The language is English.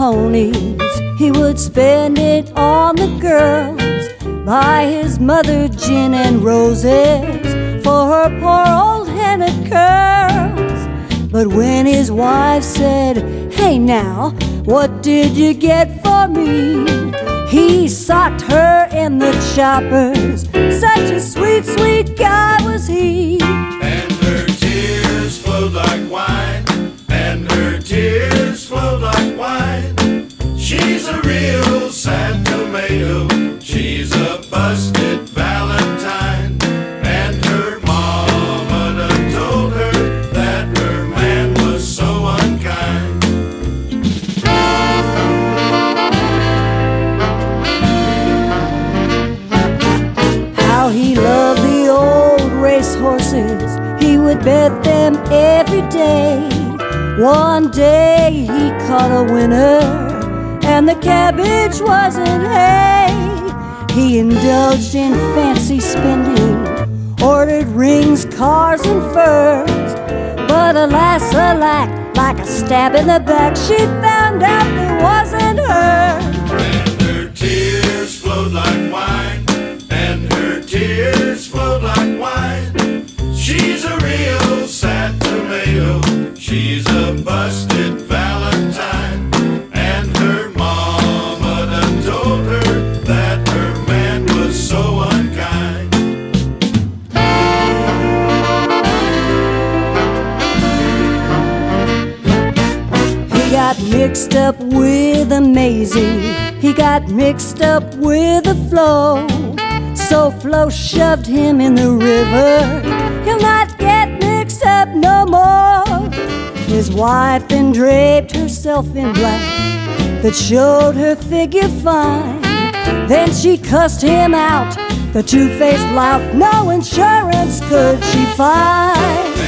ponies, he would spend it on the girls. Buy his mother gin and roses for her poor old henna curls. But when his wife said, Hey now, what did you get for me? He sought her in the choppers. Such a sweet, sweet guy was he. Tomato. She's a busted Valentine. And her mama done told her that her man was so unkind. How he loved the old race horses. He would bet them every day. One day he caught a winner, and the cabbage wasn't hay. He indulged in fancy spending, ordered rings, cars, and furs. But alas, alack, like a stab in the back, she found out it wasn't got mixed up with a Maisie. He got mixed up with a Flo. So Flo shoved him in the river. He'll not get mixed up no more. His wife then draped herself in black that showed her figure fine. Then she cussed him out, the two-faced lout. No insurance could she find.